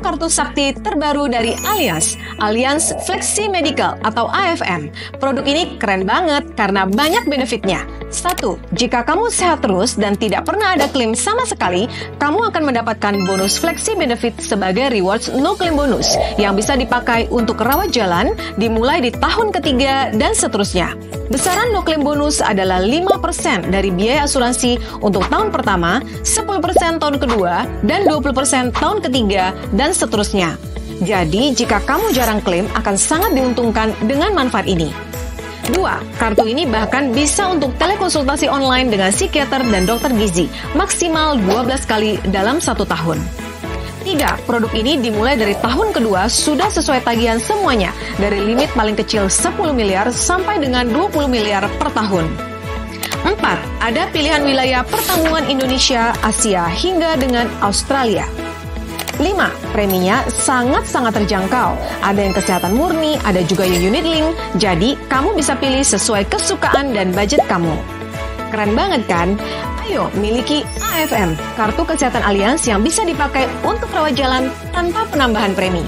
kartu sakti terbaru dari Allianz, Allianz Flexi Medical atau AFM. Produk ini keren banget karena banyak benefitnya. Satu, jika kamu sehat terus dan tidak pernah ada klaim sama sekali, kamu akan mendapatkan bonus flexi benefit sebagai rewards no claim bonus yang bisa dipakai untuk rawat jalan dimulai di tahun ketiga dan seterusnya. Besaran no claim bonus adalah 5% dari biaya asuransi untuk tahun pertama, 10% tahun kedua, dan 20% tahun ketiga, dan seterusnya. Jadi, jika kamu jarang klaim, akan sangat diuntungkan dengan manfaat ini. Dua, kartu ini bahkan bisa untuk telekonsultasi online dengan psikiater dan dokter gizi, maksimal 12 kali dalam satu tahun. Tiga, produk ini dimulai dari tahun kedua sudah sesuai tagihan semuanya, dari limit paling kecil 10 miliar sampai dengan 20 miliar per tahun. Empat, ada pilihan wilayah pertanggungan Indonesia, Asia, hingga dengan Australia. 5. Preminya sangat-sangat terjangkau. Ada yang kesehatan murni, ada juga yang unit link. Jadi, kamu bisa pilih sesuai kesukaan dan budget kamu. Keren banget kan? Ayo miliki AFM, kartu kesehatan Allianz yang bisa dipakai untuk rawat jalan tanpa penambahan premi.